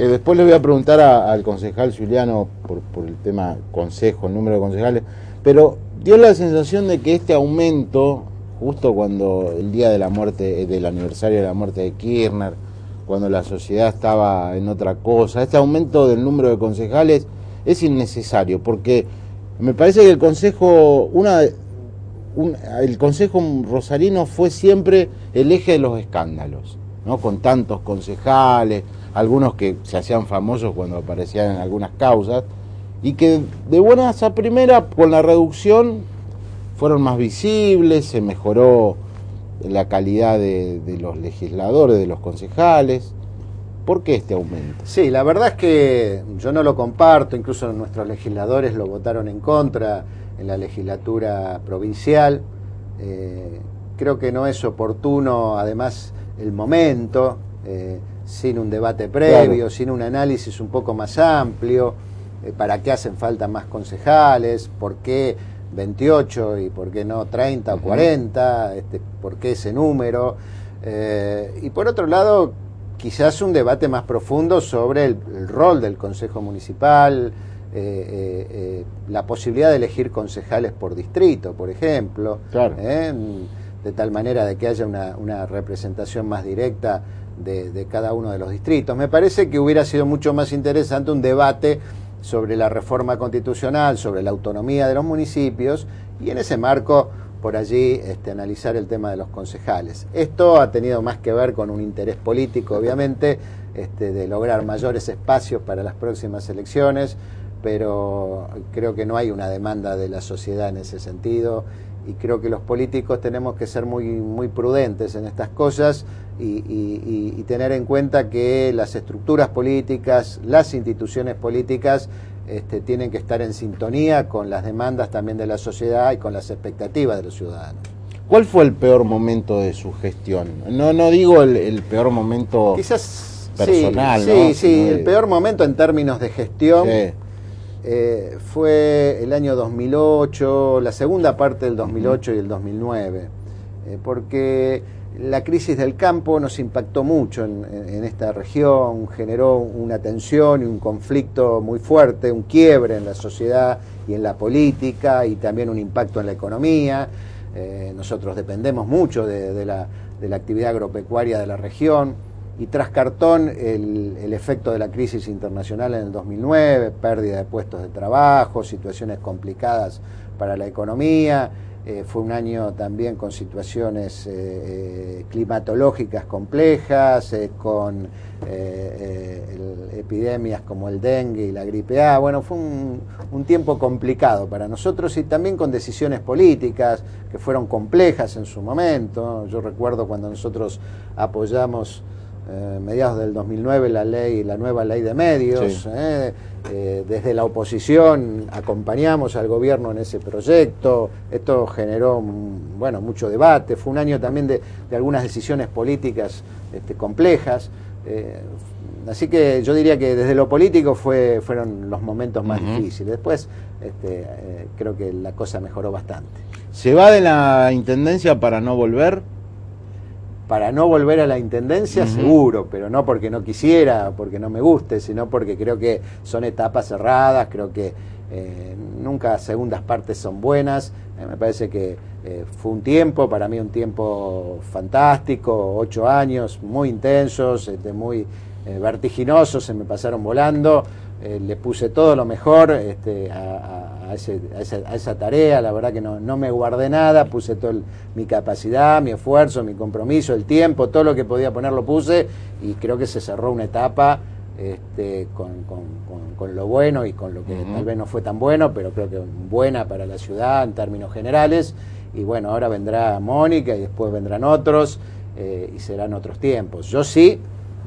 Eh, después le voy a preguntar al concejal Juliano por, el tema consejo, el número de concejales, pero dio la sensación de que este aumento, justo cuando el día de la muerte, del aniversario de la muerte de Kirchner, cuando la sociedad estaba en otra cosa, este aumento del número de concejales es innecesario, porque me parece que el Consejo, una, el Consejo Rosarino fue siempre el eje de los escándalos, ¿no? con tantos concejales, algunos que se hacían famosos cuando aparecían en algunas causas, y que de buenas a primera, con la reducción, fueron más visibles, se mejoró la calidad de, los legisladores, de los concejales. ¿Por qué este aumento? Sí, la verdad es que yo no lo comparto, incluso nuestros legisladores lo votaron en contra en la legislatura provincial. Eh, creo que no es oportuno, además, el momento, eh, sin un debate previo, sin un análisis un poco más amplio, eh, para qué hacen falta más concejales, por qué 28 y por qué no 30 o 40, este, por qué ese número. y por otro lado, quizás un debate más profundo sobre el, rol del Consejo Municipal, eh, eh, eh, la posibilidad de elegir concejales por distrito, por ejemplo, de tal manera de que haya una, representación más directa de, cada uno de los distritos. Me parece que hubiera sido mucho más interesante un debate sobre la reforma constitucional, sobre la autonomía de los municipios y en ese marco por allí este, analizar el tema de los concejales. Esto ha tenido más que ver con un interés político, obviamente, este, de lograr mayores espacios para las próximas elecciones, pero creo que no hay una demanda de la sociedad en ese sentido y creo que los políticos tenemos que ser muy, muy prudentes en estas cosas y, y tener en cuenta que las estructuras políticas, las instituciones políticas, este, tienen que estar en sintonía con las demandas también de la sociedad y con las expectativas de los ciudadanos. ¿Cuál fue el peor momento de su gestión? No, no digo el, peor momento Quizás, personal. Sí, sí, el peor momento en términos de gestión eh, fue el año 2008, la segunda parte del 2008 y el 2009, eh, porque la crisis del campo nos impactó mucho en, esta región, generó una tensión y un conflicto muy fuerte, un quiebre en la sociedad y en la política y también un impacto en la economía. Eh, nosotros dependemos mucho de, la, actividad agropecuaria de la región y tras cartón el, el, efecto de la crisis internacional en el 2009, pérdida de puestos de trabajo, situaciones complicadas para la economía eh, fue un año también con situaciones eh, eh, climatológicas complejas, con epidemias como el dengue y la gripe A. Bueno, fue un, un, tiempo complicado para nosotros y también con decisiones políticas que fueron complejas en su momento. Yo recuerdo cuando nosotros apoyamos eh, mediados del 2009 la ley, la nueva ley de medios. Eh, eh, desde la oposición acompañamos al gobierno en ese proyecto. Esto generó mm, bueno mucho debate. Fue un año también de, algunas decisiones políticas este, complejas. así que yo diría que desde lo político fue, fueron los momentos más difíciles. Después este, creo que la cosa mejoró bastante. ¿Se va de la intendencia para no volver? Para no volver a la intendencia, seguro, pero no porque no quisiera, porque no me guste, sino porque creo que son etapas cerradas, creo que eh, nunca segundas partes son buenas. Eh, me parece que eh, fue un tiempo, para mí un tiempo fantástico, ocho años muy intensos, este, muy vertiginosos, se me pasaron volando. le puse todo lo mejor este, a a, esa tarea, la verdad que no, no me guardé nada, puse toda mi capacidad, mi esfuerzo, mi compromiso, el tiempo, todo lo que podía poner lo puse y creo que se cerró una etapa este, con, con, lo bueno y con lo que tal vez no fue tan bueno, pero creo que buena para la ciudad en términos generales. Y bueno, ahora vendrá Mónica y después vendrán otros eh, y serán otros tiempos. Yo sí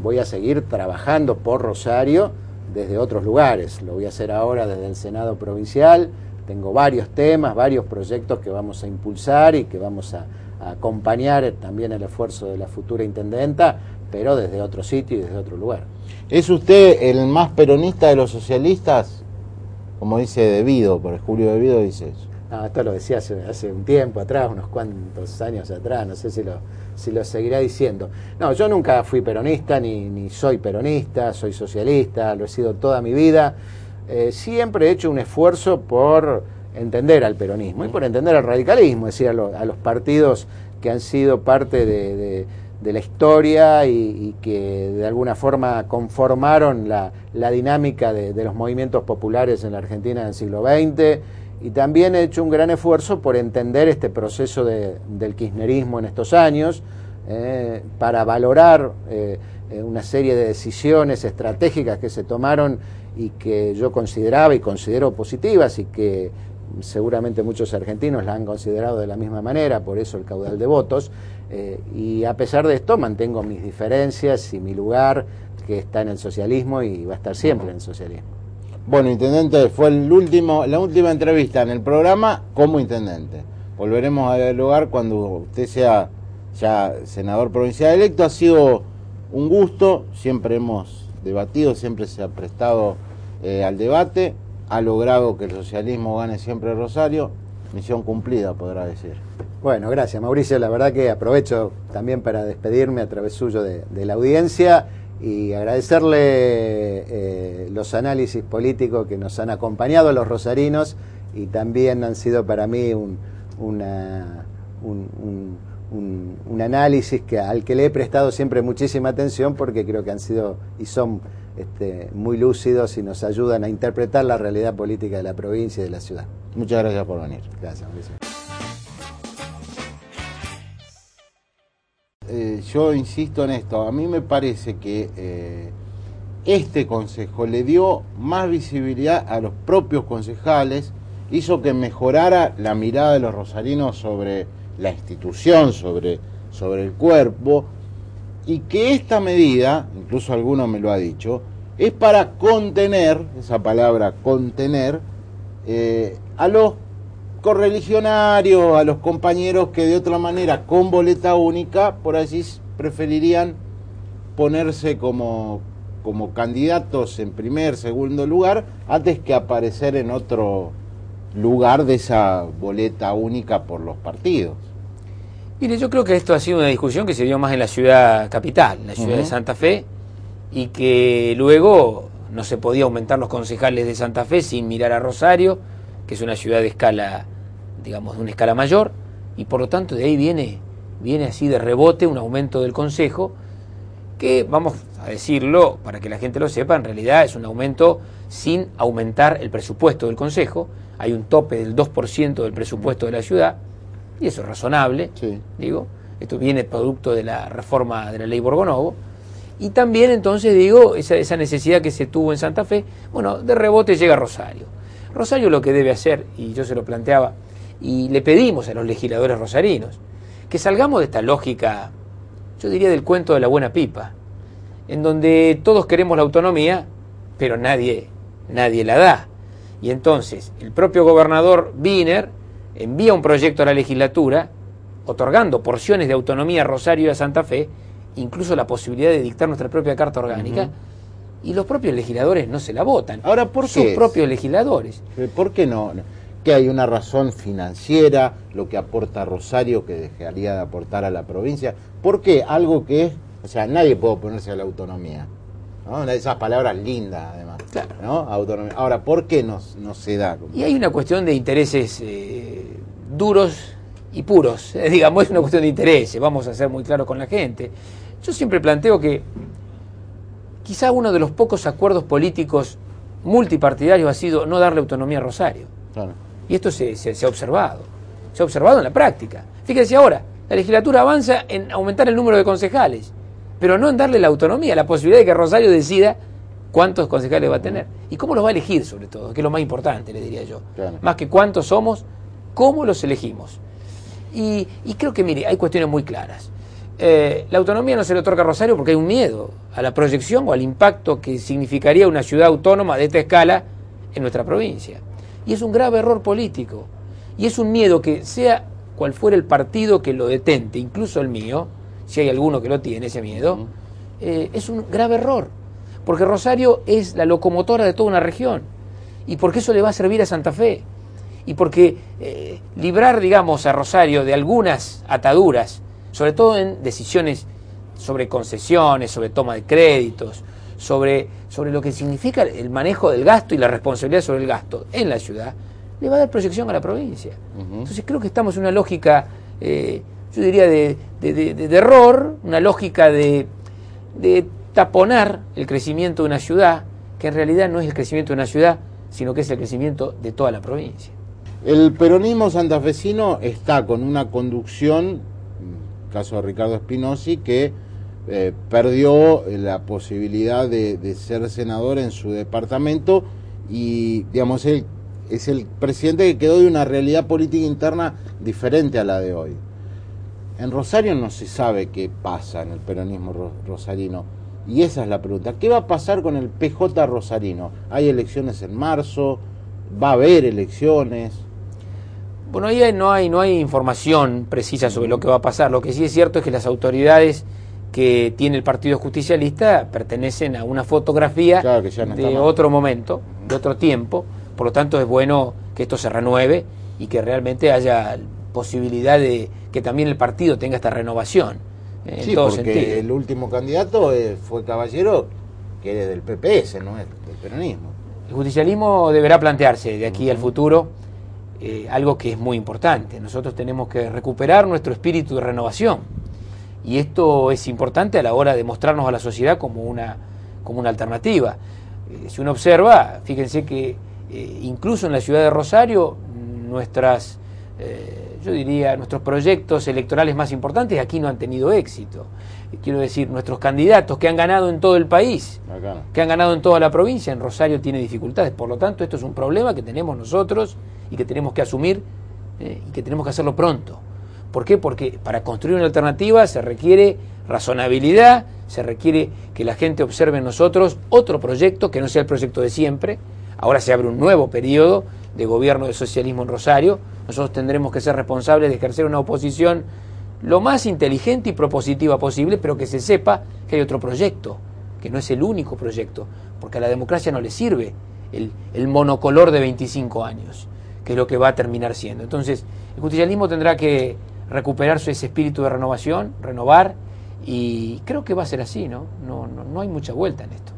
voy a seguir trabajando por Rosario desde otros lugares. Lo voy a hacer ahora desde el Senado Provincial. Tengo varios temas, varios proyectos que vamos a impulsar y que vamos a, acompañar también el esfuerzo de la futura intendenta, pero desde otro sitio y desde otro lugar. ¿Es usted el más peronista de los socialistas? Como dice Debido, por Julio Debido dice eso. No, esto lo decía hace, un tiempo atrás, unos cuantos años atrás, no sé si lo, si lo seguirá diciendo. No, yo nunca fui peronista, ni, soy peronista, soy socialista, lo he sido toda mi vida. Eh, siempre he hecho un esfuerzo por entender al peronismo y por entender al radicalismo, es decir, a, los partidos que han sido parte de, la historia y, que de alguna forma conformaron la, dinámica de, los movimientos populares en la Argentina del siglo XX. Y también he hecho un gran esfuerzo por entender este proceso del kirchnerismo en estos años, eh, para valorar eh, una serie de decisiones estratégicas que se tomaron y que yo consideraba y considero positivas y que seguramente muchos argentinos la han considerado de la misma manera, por eso el caudal de votos, eh, y a pesar de esto mantengo mis diferencias y mi lugar que está en el socialismo y va a estar siempre en el socialismo. Bueno, intendente, fue el último, la última entrevista en el programa como intendente. Volveremos al lugar cuando usted sea ya senador provincial electo. Ha sido un gusto, siempre hemos debatido, siempre se ha prestado eh, al debate ha logrado que el socialismo gane siempre Rosario. Misión cumplida, podrá decir. Bueno, gracias Mauricio. La verdad que aprovecho también para despedirme a través suyo de, la audiencia y agradecerle eh, los análisis políticos que nos han acompañado los rosarinos y también han sido para mí un, una, un, un análisis que, al que le he prestado siempre muchísima atención porque creo que han sido y son este, muy lúcidos y nos ayudan a interpretar la realidad política de la provincia y de la ciudad. Muchas gracias por venir. Gracias, Mauricio. Eh, yo insisto en esto, a mí me parece que eh, este consejo le dio más visibilidad a los propios concejales, hizo que mejorara la mirada de los rosarinos sobre la institución, sobre, sobre el cuerpo, y que esta medida, incluso alguno me lo ha dicho, es para contener, esa palabra contener, eh, a los correligionarios, a los compañeros que de otra manera con boleta única, por así preferirían ponerse como, como candidatos en primer, segundo lugar, antes que aparecer en otro lugar de esa boleta única por los partidos. Mire, yo creo que esto ha sido una discusión que se dio más en la ciudad capital, en la ciudad de Santa Fe, y que luego no se podía aumentar los concejales de Santa Fe sin mirar a Rosario, que es una ciudad de escala, digamos, de una escala mayor, y por lo tanto de ahí viene, viene así de rebote un aumento del consejo, que vamos a decirlo para que la gente lo sepa, en realidad es un aumento sin aumentar el presupuesto del consejo, hay un tope del 2% del presupuesto de la ciudad, y eso es razonable, digo, esto viene producto de la reforma de la ley Borgonovo, y también entonces digo, esa, esa necesidad que se tuvo en Santa Fe, bueno, de rebote llega Rosario. Rosario lo que debe hacer, y yo se lo planteaba, y le pedimos a los legisladores rosarinos, que salgamos de esta lógica, yo diría del cuento de la buena pipa, en donde todos queremos la autonomía, pero nadie, nadie la da. Y entonces el propio gobernador Wiener envía un proyecto a la legislatura otorgando porciones de autonomía a Rosario y a Santa Fe, incluso la posibilidad de dictar nuestra propia carta orgánica, y los propios legisladores no se la votan. Ahora, ¿por Sus propios legisladores. ¿Por qué no? Que hay una razón financiera, lo que aporta Rosario que dejaría de aportar a la provincia. ¿Por qué? Algo que es, o sea, nadie puede oponerse a la autonomía. ¿no? Esas palabras lindas, además. ¿no? Autonomía. Ahora, ¿por qué no, no se da? Y hay una cuestión de intereses eh, duros y puros. digamos, es una cuestión de intereses, vamos a ser muy claros con la gente. Yo siempre planteo que quizá uno de los pocos acuerdos políticos multipartidarios ha sido no darle autonomía a Rosario. Y esto se, se, ha observado. Se ha observado en la práctica. Fíjense ahora, la legislatura avanza en aumentar el número de concejales pero no en darle la autonomía, la posibilidad de que Rosario decida cuántos concejales va a tener y cómo los va a elegir sobre todo, que es lo más importante, le diría yo. Más que cuántos somos, cómo los elegimos. Y, creo que, mire, hay cuestiones muy claras. Eh, la autonomía no se le otorga a Rosario porque hay un miedo a la proyección o al impacto que significaría una ciudad autónoma de esta escala en nuestra provincia. Y es un grave error político. Y es un miedo que sea cual fuera el partido que lo detente, incluso el mío, si hay alguno que lo tiene, ese miedo, eh, es un grave error. Porque Rosario es la locomotora de toda una región. Y porque eso le va a servir a Santa Fe. y porque eh, librar, digamos, a Rosario de algunas ataduras, sobre todo en decisiones sobre concesiones, sobre toma de créditos, sobre, sobre lo que significa el manejo del gasto y la responsabilidad sobre el gasto en la ciudad, le va a dar proyección a la provincia. Entonces creo que estamos en una lógica, eh, yo diría, de, de, error, una lógica de, de taponar el crecimiento de una ciudad, que en realidad no es el crecimiento de una ciudad, sino que es el crecimiento de toda la provincia. El peronismo santafesino está con una conducción, caso de Ricardo Espinosi, que eh, perdió la posibilidad de, ser senador en su departamento y, digamos, es el presidente que quedó de una realidad política interna diferente a la de hoy. En Rosario no se sabe qué pasa en el peronismo rosarino. Y esa es la pregunta. ¿Qué va a pasar con el PJ rosarino? Hay elecciones en marzo, va a haber elecciones. Bueno, ahí no hay, no hay información precisa sobre lo que va a pasar. Lo que sí es cierto es que las autoridades que tiene el Partido Justicialista pertenecen a una fotografía de otro momento, de otro tiempo. Por lo tanto, es bueno que esto se renueve y que realmente haya posibilidad de que también el partido tenga esta renovación. En sí, porque el último candidato eh, fue Caballero, que es del PPS, no es del peronismo. El justicialismo deberá plantearse de aquí al futuro eh, algo que es muy importante. Nosotros tenemos que recuperar nuestro espíritu de renovación. Y esto es importante a la hora de mostrarnos a la sociedad como una, como una alternativa. Eh, si uno observa, fíjense que incluso en la ciudad de Rosario, nuestras yo diría, nuestros proyectos electorales más importantes aquí no han tenido éxito. Quiero decir, nuestros candidatos que han ganado en todo el país, que han ganado en toda la provincia, en Rosario tiene dificultades. Por lo tanto, esto es un problema que tenemos nosotros y que tenemos que asumir eh, y que tenemos que hacerlo pronto. ¿Por qué? Porque para construir una alternativa se requiere razonabilidad, se requiere que la gente observe en nosotros otro proyecto que no sea el proyecto de siempre. Ahora se abre un nuevo periodo de gobierno de socialismo en Rosario, nosotros tendremos que ser responsables de ejercer una oposición lo más inteligente y propositiva posible, pero que se sepa que hay otro proyecto, que no es el único proyecto, porque a la democracia no le sirve el, el monocolor de 25 años, que es lo que va a terminar siendo. Entonces, el justicialismo tendrá que recuperar ese espíritu de renovación, renovar, y creo que va a ser así, ¿no? No, no, no hay mucha vuelta en esto.